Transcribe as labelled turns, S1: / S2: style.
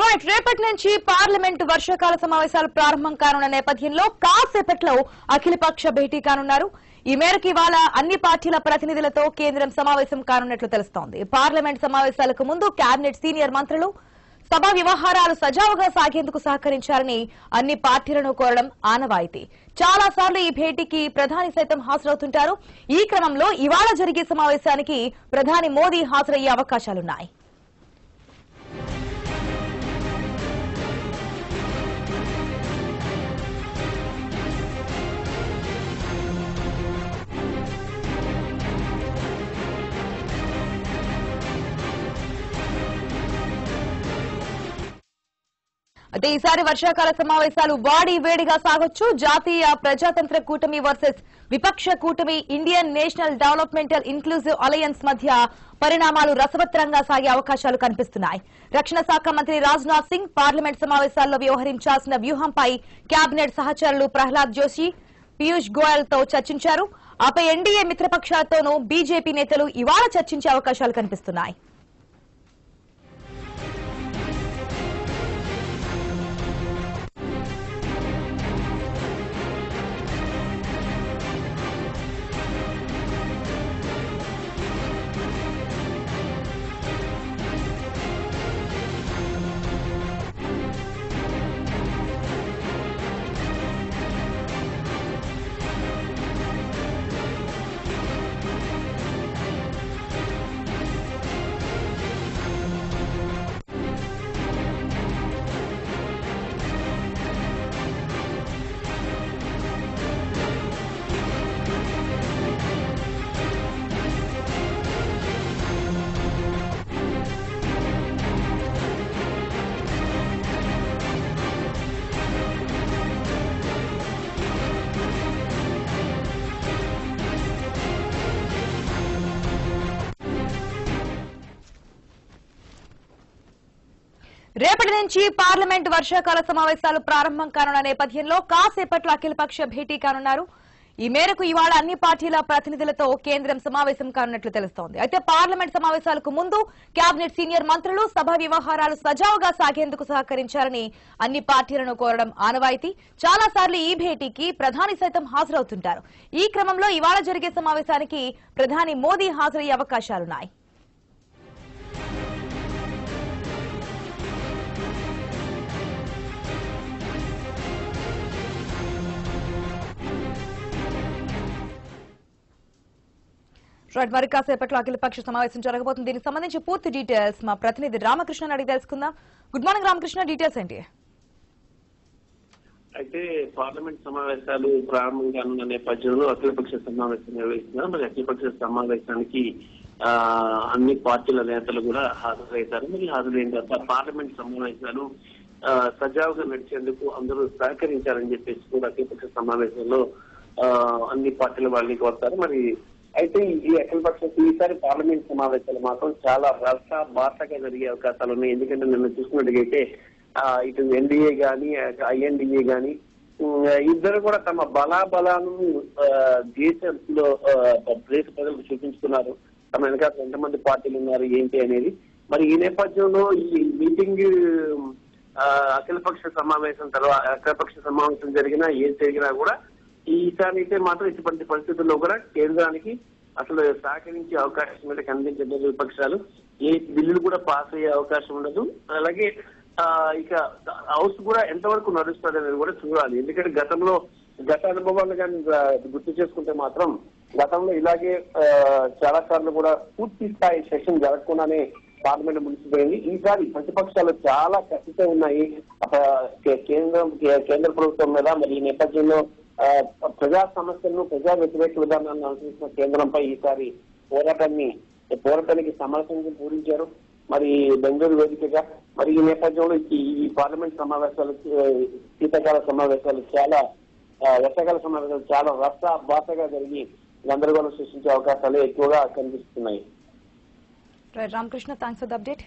S1: Right రేపటి నుంచి parliament వర్షాకాల సమావేశాలు ప్రారంభం కానున్న నేపథ్యంలో కాసేపట్లో అఖిలపక్ష భేటీ కానున్నారు. ఈ మేరకు ఇవాళ అన్ని పార్టీల ప్రతినిధులతో కేంద్రం సమావేశం కానున్నట్లు తెలుస్తోంది. పార్లమెంట్ సమావేశాలకు ముందు కేబినెట్ సీనియర్ మంత్రులు సభా వ్యవహారాలు సజావుగా సాగేందుకు సహకరించాలని అన్ని పార్టీలను కోరడం ఆనవాయితీ. చాలా సార్లు ఈ భేటీకి ప్రధాని సైతం హాజరవుతుంటారు. ఈ క్రమంలో ఇవాళ జరిగే సమావేశానికి ప్రధాని మోదీ హాజరయ్యే అవకాశాలున్నాయి. అయితే ఈసారి వర్షాకాల సమావేశాలు వాడి వేడిగా సాగొచ్చు. జాతీయ ప్రజాతంత్ర కూటమి వర్సెస్ విపక్ష కూటమి Indian national developmental inclusive alliance మధ్య పరిణామాలు రసవత్తరంగా సాగే అవకాశాలు కనిపిస్తున్నాయి. రక్షణ శాఖ మంత్రి రాజ్నాథ్ సింగ్ పార్లమెంట్ సమావేశాల్లో వ్యవహరించాల్సిన వ్యూహంపై కేబినెట్ సహచరులు ప్రహ్లాద్ జోషి పీయూష్ గోయల్తో చర్చించారు. ఆపై ఎన్డీఏ మిత్రపక్షాలతోనూ బీజేపీ నేతలు ఇవాళ చర్చించే అవకాశాలు కనిపిస్తున్నాయి. రేపటి నుంచి పార్లమెంట్ వర్షాకాల సమావేశాలు ప్రారంభం కానున్న నేపథ్యంలో కాసేపట్లో అఖిలపక్ష భేటీ కానున్నారు. ఈ మేరకు ఇవాళ అన్ని పార్టీల ప్రతినిధులతో కేంద్రం సమావేశం కానున్నట్లు తెలుస్తోంది. అయితే పార్లమెంట్ సమావేశాలకు ముందు కేబినెట్ సీనియర్ మంత్రులు సభ వ్యవహారాలు సజావుగా సాగేందుకు సహకరించారని అన్ని పార్టీలను కోరడం ఆనవాయితీ. చాలా సార్లు ఈ భేటీకి ప్రధాని సైతం హాజరవుతుంటారు. ఈ క్రమంలో ఇవాళ జరిగే సమావేశానికి ప్రధాని మోదీ హాజరయ్యే అవకాశాలున్నాయి. రైట్ మరి కాసేపట్లో అఖిలపక్ష సమావేశం జరగబోతుంది. దీనికి సంబంధించి పూర్తి డీటెయిల్స్ మా ప్రతినిధి రామకృష్ణ అడిగి తెలుసుకుందాం. Good morning Ramakrishna. డీటెయిల్స్ ఏంటి?
S2: అయితే పార్లమెంట్ సమావేశాలు ప్రారంభం కానున్న నేపథ్యంలో అఖిలపక్ష సమావేశం నిర్వహిస్తున్నారు. మరి అఖిలపక్ష సమావేశానికి అన్ని పార్టీల నేతలు కూడా హాజరవుతారు మరి హాజరైన తర్వాత పార్లమెంట్ సమావేశాలు సజావుగా నడిచేందుకు అందరూ సహకరించారని చెప్పేసి కూడా అఖిలపక్ష సమావేశంలో అన్ని పార్టీల వాళ్ళని కోరుతారు. మరి అయితే ఈ అఖిలపక్ష ఈసారి పార్లమెంట్ సమావేశాలు మాత్రం చాలా రస బాసగా జరిగే అవకాశాలు ఉన్నాయి. ఎందుకంటే నిన్న చూసుకున్నట్టుగైతే ఆ, ఇటు ఎన్డీఏ గాని ఐఎన్డీఏ గాని ఇద్దరు కూడా తమ బలాబలాలను దేశంలో దేశ ప్రజలకు చూపించుకున్నారు. తమ వెనకాల ఎంతమంది పార్టీలు ఉన్నారు ఏంటి అనేది. మరి ఈ నేపథ్యంలో ఈ మీటింగ్ అఖిలపక్ష సమావేశం తర్వాత అఖిలపక్ష సమావేశం జరిగినా ఏది జరిగినా కూడా ఈసారి అయితే మాత్రం ఇటువంటి పరిస్థితుల్లో కూడా కేంద్రానికి అసలు సహకరించే అవకాశం అయితే కనిపించలేదు విపక్షాలు. ఏ బిల్లులు కూడా పాస్ అయ్యే అవకాశం ఉండదు. అలాగే ఇక హౌస్ కూడా ఎంతవరకు నడుస్తుంది అనేది కూడా చూడాలి. ఎందుకంటే గతంలో గత అనుభవాలు కానీ గుర్తు చేసుకుంటే మాత్రం గతంలో ఇలాగే ఆ, చాలా సార్లు కూడా పూర్తి స్థాయి సెషన్ జరగకుండానే పార్లమెంట్ ముగిసిపోయింది. ఈసారి ప్రతిపక్షాలు చాలా ఖచ్చితంగా ఉన్నాయి. కేంద్రం కేంద్ర ప్రభుత్వం మీద మరి ఈ నేపథ్యంలో ప్రజా సమస్యలను ప్రజా వ్యతిరేక విధానాన్ని అనుసరించిన కేంద్రంపై ఈసారి పోరాటాన్ని పోరాటానికి సమరసంగా పూరించారు. మరి బెంగళూరు వేదికగా మరి ఈ నేపథ్యంలో ఈ పార్లమెంట్ సమావేశాలు శీతాకాల సమావేశాలు చాలా వర్షాకాల సమావేశాలు చాలా రస బాసగా జరిగి గందరగోళం సృష్టించే అవకాశాలు ఎక్కువగా కనిపిస్తున్నాయి.
S1: Ramakrishna thanks for the update